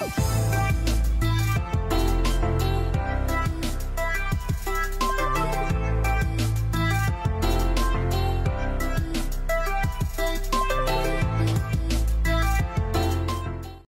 Bye.